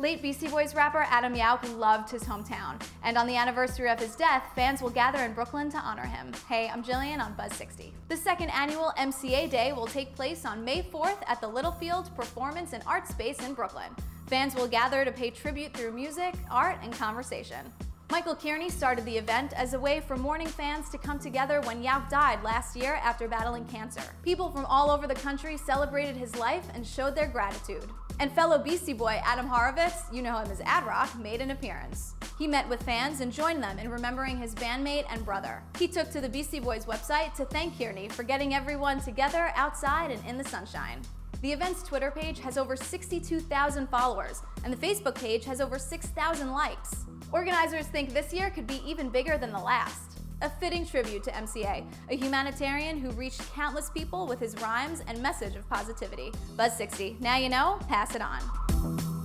Late Beastie Boys rapper Adam Yauch loved his hometown, and on the anniversary of his death, fans will gather in Brooklyn to honor him. Hey, I'm Gillian on Buzz 60. The second annual MCA Day will take place on May 4th at the Littlefield Performance and Art Space in Brooklyn. Fans will gather to pay tribute through music, art, and conversation. Michael Kearney started the event as a way for mourning fans to come together when Yauch died last year after battling cancer. People from all over the country celebrated his life and showed their gratitude. And fellow Beastie Boy Adam Horovitz, you know him as Ad Rock, made an appearance. He met with fans and joined them in remembering his bandmate and brother. He took to the Beastie Boys website to thank Kearney for getting everyone together outside and in the sunshine. The event's Twitter page has over 62,000 followers, and the Facebook page has over 6,000 likes. Organizers think this year could be even bigger than the last. A fitting tribute to MCA, a humanitarian who reached countless people with his rhymes and message of positivity. Buzz 60, now you know, pass it on.